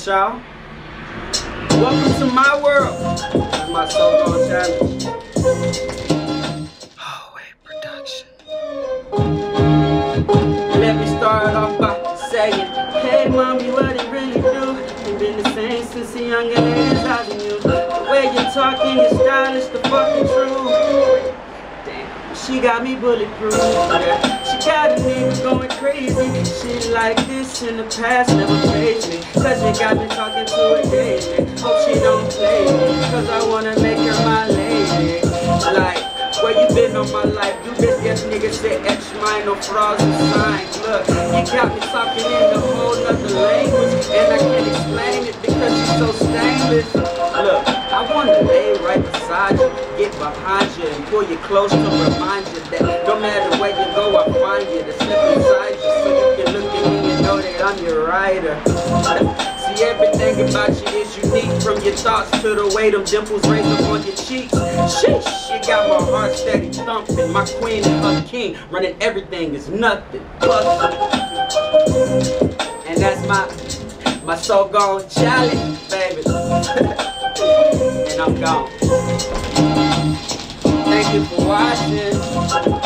y'all. Welcome to my world. This is my so gone challenge. Oh, production. Let me start off by saying, Hey, mommy, what it really do? Ain't been the same since the younger days having you. The way you talking, your style is the fucking truth. Damn, she got me bulletproof. Yeah. She got a nigga going crazy. Shit like this in the past never faced me. You got me talking to a daily. Hope she don't play. Cause I wanna make her my lady. Like, where you been all my life? You bitch ass niggas say X minor frauds and signs. Look, you got me talking in a whole nother language. And I can't explain it because you're so stainless. Look, I wanna lay right beside you, get behind you, and pull you close to remind you that no matter where you go, I find you to slip inside you See, everything about you is unique, from your thoughts to the way them dimples raise up on your cheeks. Sheesh, you got my heart steady thumping, my queen and her king, running everything is nothing. And that's my my so gone challenge, baby. and I'm gone. Thank you for watching.